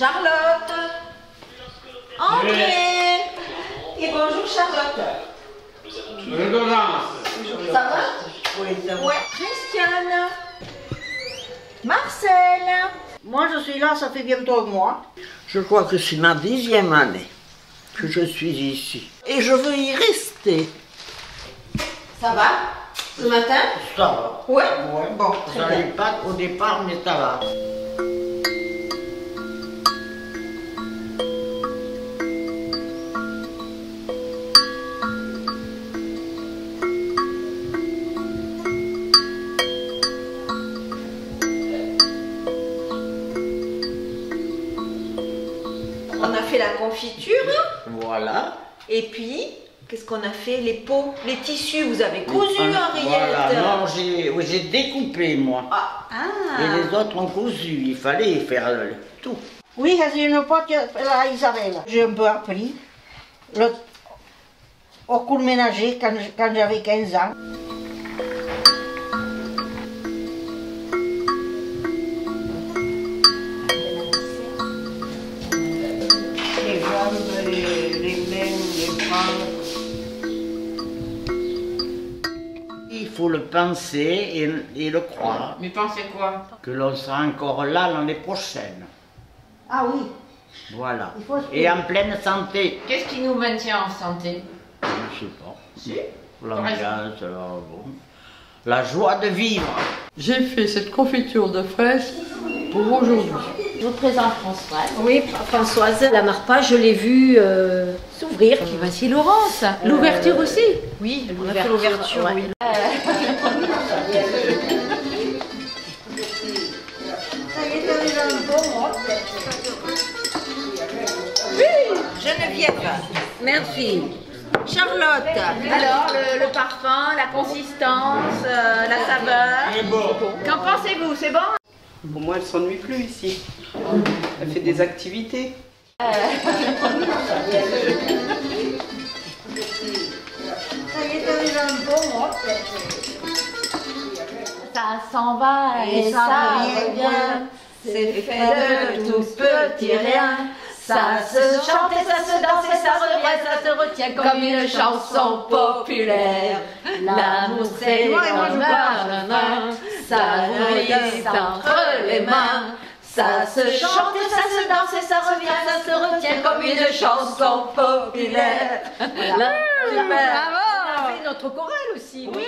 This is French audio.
Charlotte Entrez Et bonjour Charlotte Ça va? Oui, ça va. Ouais. Christiane Marcel Moi, je suis là, ça fait bientôt un mois. Je crois que c'est ma dixième année que je suis ici. Et je veux y rester. Ça va? Ce matin? Ça va. Ouais Ouais. Bon, Ça très n'allait bien. pas au départ, mais ça va. On a fait la confiture Voilà. et puis, qu'est-ce qu'on a fait? Les peaux, les tissus, vous avez cousu Voilà. Henriette Non, j'ai oui, j'ai découpé, moi. Ah, ah. Et les autres ont cousu. Il fallait faire le- tout. Oui, c'est une pote à Isabelle. J'ai un peu appris le, au cours ménager quand, quand j'avais 15 ans. Penser et, et le croire. Mais pensez quoi Que l'on sera encore là l'année prochaine. Ah oui, Voilà. Il faut Et en pleine santé. Qu'est-ce qui nous maintient en santé? Je sais pas. L'ambiance, la, bon. la joie de vivre. J'ai fait cette confiture de fraises pour aujourd'hui. Je vous présente Françoise. Oui, Françoise Lamarpa, je l'ai vue euh, s'ouvrir. Puis voici Laurence. L'ouverture aussi? Oui, On a fait l'ouverture, Geneviève Merci. Charlotte Alors, le, le parfum, la consistance, euh, la saveur. Qu'en pensez-vous? C'est bon? Pour moi, elle s'ennuie plus ici. Elle fait des activités. Ça y est, t'as déjà un bon, moi. Ça s'en va et, ça, revient. C'est fait de tout petit rien. Ça se chante et ça se danse et ça revient, ça se retient comme une chanson populaire. L'amour c'est main, ça glisse entre les mains. Ça se chante et ça se danse et ça revient, ça se retient comme une chanson populaire. Voilà. Bravo On a fait notre chorale aussi. oui.